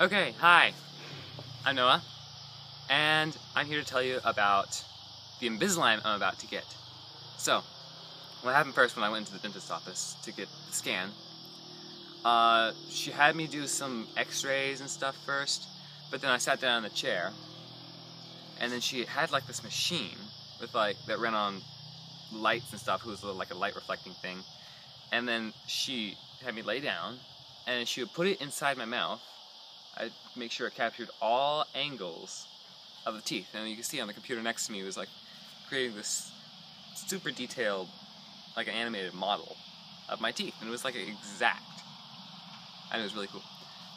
Okay, hi. I'm Noah, and I'm here to tell you about the Invisalign I'm about to get. So, what happened first when I went into the dentist's office to get the scan, uh, she had me do some x-rays and stuff first, but then I sat down in the chair, and then she had like this machine with like, that ran on lights and stuff, who was like a light reflecting thing, and then she had me lay down, and she would put it inside my mouth, I'd make sure it captured all angles of the teeth. And you can see on the computer next to me was like creating this super detailed, like an animated model of my teeth. And it was like exact. And it was really cool.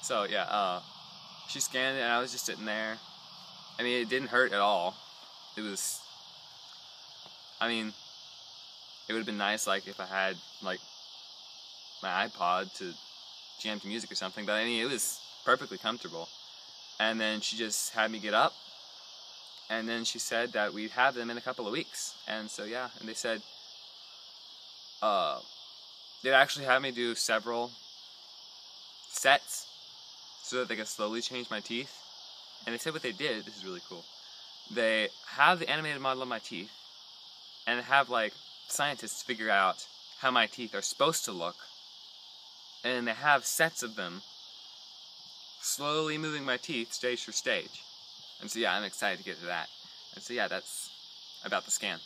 So yeah, uh, she scanned it and I was just sitting there. I mean, it didn't hurt at all. It was, I mean, it would have been nice like if I had like my iPod to jam to music or something, but I mean, it was perfectly comfortable. And then she just had me get up, and then she said that we'd have them in a couple of weeks. And so yeah, and they said, uh, they'd actually have me do several sets so that they could slowly change my teeth. And they said what they did, this is really cool. They have the animated model of my teeth and have like scientists figure out how my teeth are supposed to look. And they have sets of them slowly moving my teeth stage for stage. And so yeah, I'm excited to get to that. And so yeah, that's about the scan.